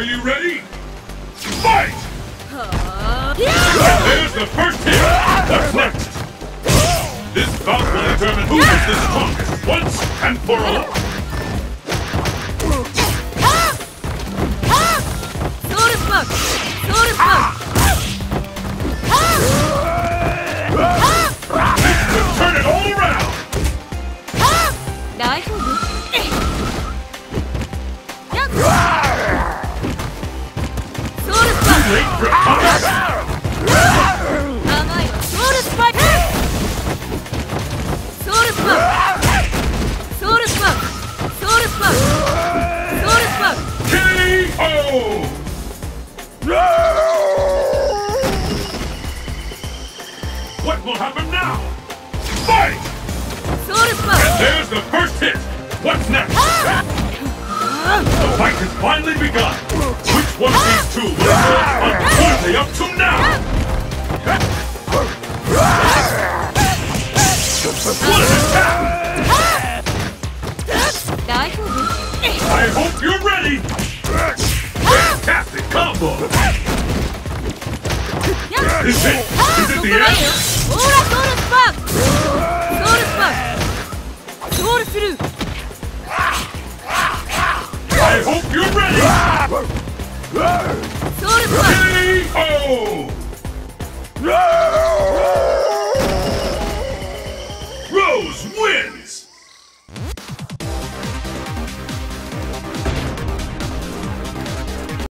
Are you ready? Fight! Yeah! There's the first hit! What's next? This bout will determine who is the strongest once and for all! Ha! Ha! Soul Smoke! Soul Smoke! Ha! Ha! Let's turn it all around! 大 What will happen now? Fight! And there's the first hit! What's next? The fight has finally begun! Which one of these two will live on Tuesday up to now? What an attack! I hope you're ready! Fantastic combo! Is it? Is it the end? ソ